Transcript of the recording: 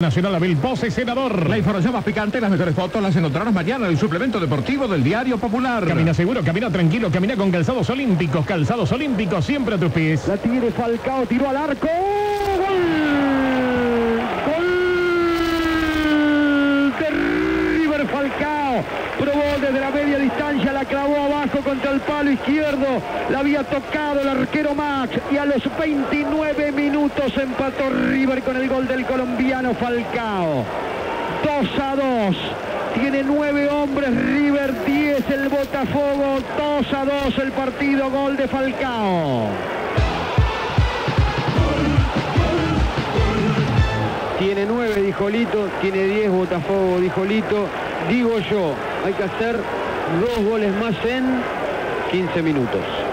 Nacional Abel Pose, senador. La información más picante, las mejores fotos las encontrarás mañana en el suplemento deportivo del Diario Popular. Camina seguro, camina tranquilo, camina con calzados olímpicos, calzados olímpicos siempre a tus pies. La tiene Falcao, tiró al arco. ¡Gol! ¡Gol! De River Probó desde la media distancia, la clavó abajo contra el palo izquierdo. La había tocado el arquero Max y a los 29 minutos empató River con el gol del colombiano Falcao. 2 a 2. Tiene nueve hombres, River 10 el Botafogo, 2 a 2 el partido, gol de Falcao. Tiene nueve, dijo Lito, tiene 10 Botafogo, dijo Lito. Digo yo, hay que hacer dos goles más en 15 minutos.